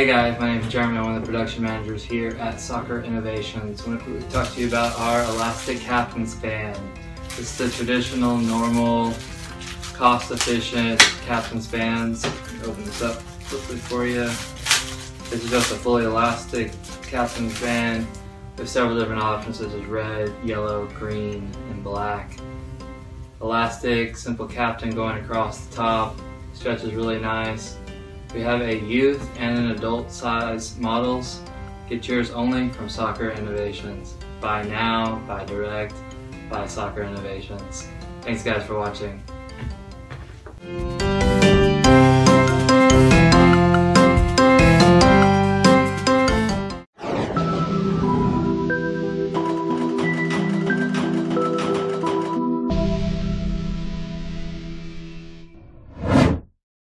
Sherman, one of the production managers here at Soccer Innovations. I want to talk to you about our elastic captain's band. It's the traditional, normal, cost-efficient captain's bands. Open this up quickly for you. This is just a fully elastic captain's band. There's several different options such as red, yellow, green, and black. Elastic, simple captain going across the top. Stretches really nice. We have a youth and an adult size models. Get yours only from Soccer Innovations. Buy now, buy direct, buy Soccer Innovations. Thanks guys for watching.